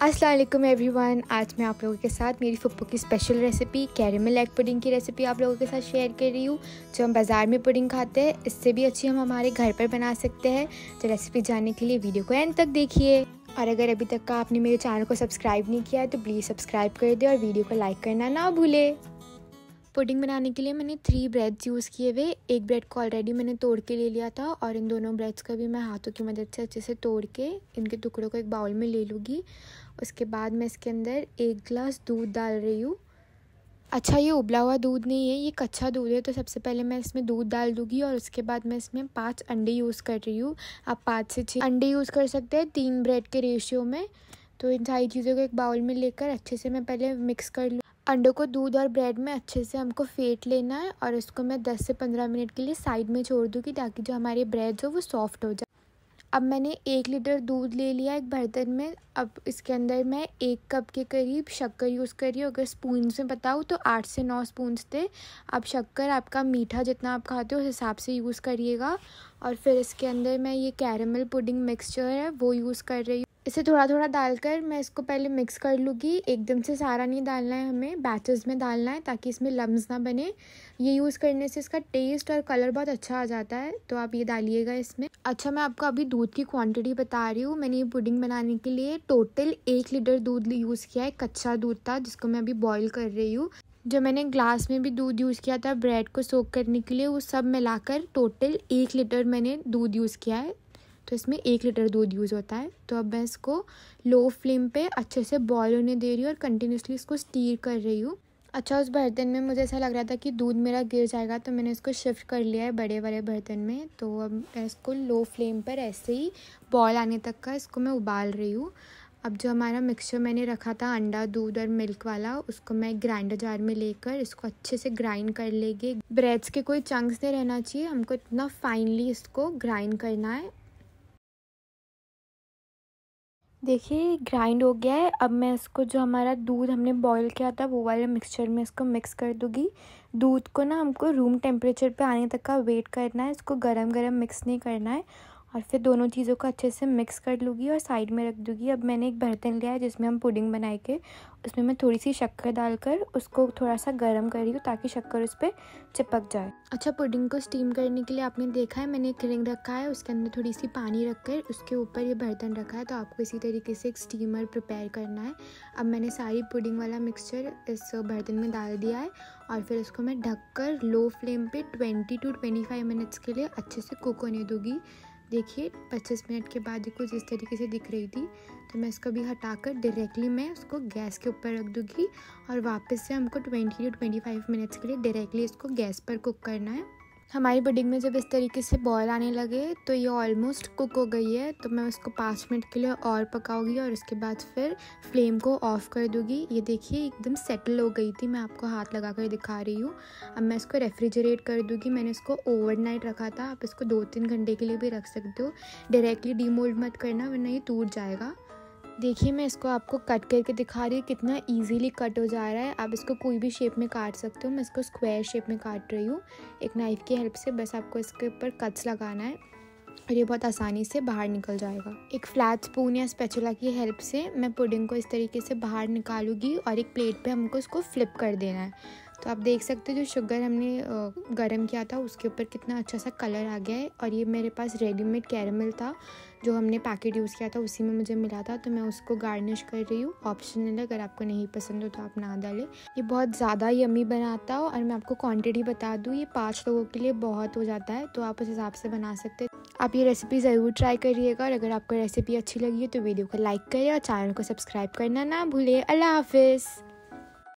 अस्सलाम every one आज मैं आप लोगों के साथ मेरी फुप्पो की special recipe caramel egg pudding की रेसिपी आप लोगों के साथ शेयर कर रही हूँ, जो हम बाज़ार में पुडिंग खाते हैं। इससे भी अच्छी हम हमारे घर पर बना सकते हैं। तो रेसिपी जानने के लिए वीडियो को एंड तक देखिए। और अगर अभी तक का आपने मेरे चैनल को सब्सक्राइब नहीं किया है तो प्लीज़ सब्सक्राइब कर दे और वीडियो को लाइक करना ना भूले। पुडिंग बनाने के लिए मैंने थ्री ब्रेड्स यूज़ किए हुए। एक ब्रेड को ऑलरेडी मैंने तोड़ के ले लिया था और इन दोनों ब्रेड्स का भी मैं हाथों की मदद से अच्छे से तोड़ के इनके टुकड़ों को एक बाउल में ले लूँगी। उसके बाद मैं इसके अंदर एक गिलास दूध डाल रही हूँ। अच्छा ये उबला हुआ दूध नहीं है, ये कच्चा दूध है तो सबसे पहले मैं इसमें दूध डाल दूँगी और उसके बाद मैं इसमें पाँच अंडे यूज़ कर रही हूँ। आप पाँच से छः अंडे यूज़ कर सकते हैं तीन ब्रेड के रेशियो में। तो इन सारी चीज़ों को एक बाउल में लेकर अच्छे से मैं पहले मिक्स कर लूँ। अंडों को दूध और ब्रेड में अच्छे से हमको फेंट लेना है और इसको मैं 10 से 15 मिनट के लिए साइड में छोड़ दूँगी ताकि जो हमारे ब्रेड हो वो सॉफ्ट हो जाए। अब मैंने एक लीटर दूध ले लिया एक बर्तन में। अब इसके अंदर मैं एक कप के करीब शक्कर यूज़ कर अगर स्पून में बताऊँ तो आठ से नौ स्पून थे। अब शक्कर आपका मीठा जितना आप खाते हो उस हिसाब से यूज़ करिएगा। और फिर इसके अंदर मैं ये कैरमल पुडिंग मिक्सचर है वो यूज़ कर रही हूँ। इसे थोड़ा थोड़ा डालकर मैं इसको पहले मिक्स कर लूँगी। एकदम से सारा नहीं डालना है हमें बैचेस में डालना है ताकि इसमें लम्स ना बने। ये यूज़ करने से इसका टेस्ट और कलर बहुत अच्छा आ जाता है तो आप ये डालिएगा इसमें। अच्छा मैं आपको अभी दूध की क्वांटिटी बता रही हूँ। मैंने ये पुडिंग बनाने के लिए टोटल एक लीटर दूध यूज़ किया है, कच्चा दूध था, जिसको मैं अभी बॉयल कर रही हूँ। जो मैंने ग्लास में भी दूध यूज़ किया था ब्रेड को सोक करने के लिए, वो सब मिलाकर टोटल एक लीटर मैंने दूध यूज़ किया है। तो इसमें एक लीटर दूध यूज़ होता है। तो अब मैं इसको लो फ्लेम पे अच्छे से बॉयल होने दे रही हूँ और कंटिन्यूसली इसको स्टीर कर रही हूँ। अच्छा उस बर्तन में मुझे ऐसा लग रहा था कि दूध मेरा गिर जाएगा तो मैंने इसको शिफ्ट कर लिया है बड़े बड़े बर्तन में। तो अब मैं इसको लो फ्लेम पर ऐसे ही बॉयल आने तक का इसको मैं उबाल रही हूँ। अब जो हमारा मिक्सचर मैंने रखा था अंडा, दूध और मिल्क वाला, उसको मैं ग्राइंडर जार में लेकर इसको अच्छे से ग्राइंड कर लेंगे। ब्रेड्स के कोई चंक्स नहीं रहना चाहिए, हमको इतना फाइनली इसको ग्राइंड करना है। देखिए ग्राइंड हो गया है। अब मैं इसको जो हमारा दूध हमने बॉईल किया था, वो वाले मिक्सचर में इसको मिक्स कर दूँगी। दूध को ना हमको रूम टेम्परेचर पे आने तक का वेट करना है। इसको गरम गरम मिक्स नहीं करना है। और फिर दोनों चीज़ों को अच्छे से मिक्स कर लूँगी और साइड में रख दूँगी। अब मैंने एक बर्तन लिया है जिसमें हम पुडिंग बनाए के उसमें मैं थोड़ी सी शक्कर डालकर उसको थोड़ा सा गर्म कर रही हूँ ताकि शक्कर उस पर चिपक जाए। अच्छा पुडिंग को स्टीम करने के लिए आपने देखा है, मैंने एक रिंग रखा है, उसके अंदर थोड़ी सी पानी रख कर उसके ऊपर ये बर्तन रखा है तो आपको इसी तरीके से एक स्टीमर प्रिपेयर करना है। अब मैंने सारी पुडिंग वाला मिक्सचर इस बर्तन में डाल दिया है और फिर उसको मैं ढककर लो फ्लेम पे 20 टू 25 मिनट्स के लिए अच्छे से कुक होने दूँगी। देखिए, पच्चीस मिनट के बाद ये कुछ इस तरीके से दिख रही थी तो मैं इसको भी हटाकर डायरेक्टली मैं उसको गैस के ऊपर रख दूँगी और वापस से हमको twenty to twenty five minutes के लिए डायरेक्टली इसको गैस पर कुक करना है। हमारी पुडिंग में जब इस तरीके से बॉयल आने लगे तो ये ऑलमोस्ट कुक हो गई है। तो मैं उसको पाँच मिनट के लिए और पकाऊँगी और उसके बाद फिर फ्लेम को ऑफ़ कर दूँगी। ये देखिए, एकदम सेटल हो गई थी। मैं आपको हाथ लगा कर दिखा रही हूँ। अब मैं इसको रेफ्रिजरेट कर दूँगी। मैंने इसको ओवरनाइट रखा था। आप इसको दो तीन घंटे के लिए भी रख सकते हो। डायरेक्टली डीमोल्ड मत करना, वरना ये टूट जाएगा। देखिए, मैं इसको आपको कट करके दिखा रही हूँ। कितना इजीली कट हो जा रहा है। आप इसको कोई भी शेप में काट सकते हो। मैं इसको स्क्वायर शेप में काट रही हूँ। एक नाइफ़ की हेल्प से बस आपको इसके ऊपर कट्स लगाना है और ये बहुत आसानी से बाहर निकल जाएगा। एक फ्लैट स्पून या स्पेचुला की हेल्प से मैं पुडिंग को इस तरीके से बाहर निकालूँगी और एक प्लेट पे हमको इसको फ्लिप कर देना है। तो आप देख सकते हो जो शुगर हमने गर्म किया था, उसके ऊपर कितना अच्छा सा कलर आ गया है। और ये मेरे पास रेडीमेड कैरमल था, जो हमने पैकेट यूज़ किया था, उसी में मुझे मिला था। तो मैं उसको गार्निश कर रही हूँ ऑप्शनल है, अगर आपको नहीं पसंद हो तो आप ना डालें। ये बहुत ज़्यादा यमी बनाता हो और मैं आपको क्वांटिटी बता दूँ, ये पाँच लोगों के लिए बहुत हो जाता है तो आप उस हिसाब से बना सकते हैं। आप ये रेसिपी ज़रूर ट्राई करिएगा और अगर आपको रेसिपी अच्छी लगी है तो वीडियो को लाइक करें और चैनल को सब्सक्राइब करना ना भूलें। अल्लाह हाफिज़।